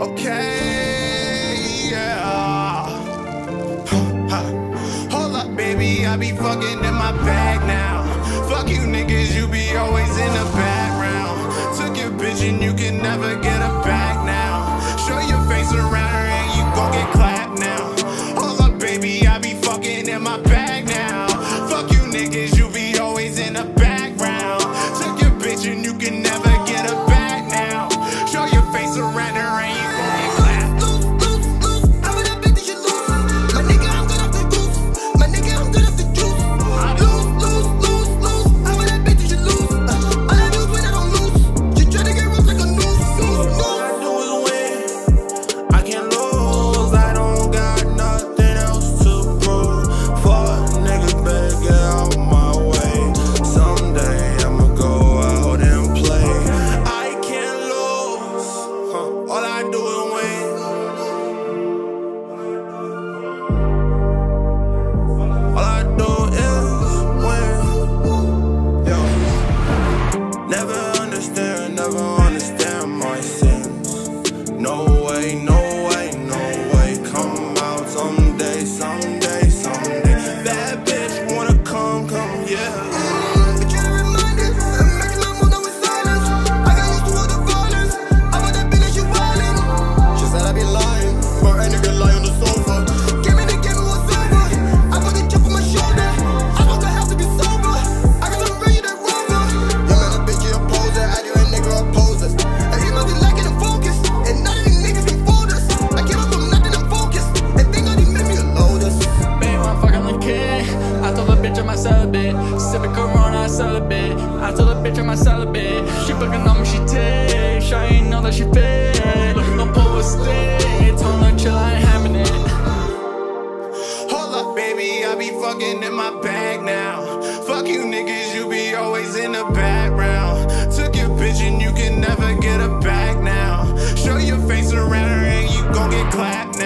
Okay, yeah. Hold up, baby, I be fucking in my bag now. Fuck you niggas, you be always in the background. Took your bitch and you can never get her back now. Show your face around her and you gon' get clapped now. Hold up, baby, I be fucking in my bag now. Fuck you niggas, you be always in the background. Took your bitch and you Celibate. She fucking on me, eh? she take. Sure ain't know that she fake. Looking gon' pull a stick. Told her chill, I ain't having it. Hold up, baby, I be fucking in my bag now. Fuck you niggas, you be always in the background. Took your bitch and you can never get her back now. Show your face around her and you gon' get clapped